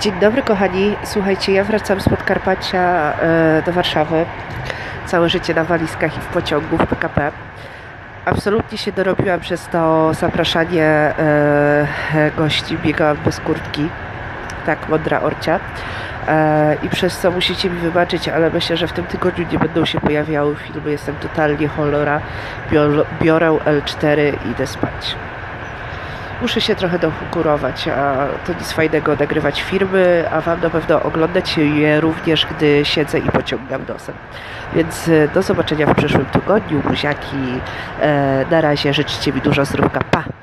Dzień dobry kochani, słuchajcie, ja wracam z Podkarpacia e, do Warszawy. Całe życie na walizkach i w pociągu w PKP. Absolutnie się dorobiłam przez to zapraszanie e, gości, biegałam bez kurtki. Tak, mądra orcia. E, I przez co musicie mi wybaczyć, ale myślę, że w tym tygodniu nie będą się pojawiały filmy. Jestem totalnie cholera. Bior- Biorę L4 i idę spać muszę się trochę dokurować, a to nic fajnego nagrywać filmy, a Wam na pewno oglądać je również, gdy siedzę i pociągam nosem. Więc e, do zobaczenia w przyszłym tygodniu, buziaki. E, na razie życzcie mi dużo zdrówka. Pa!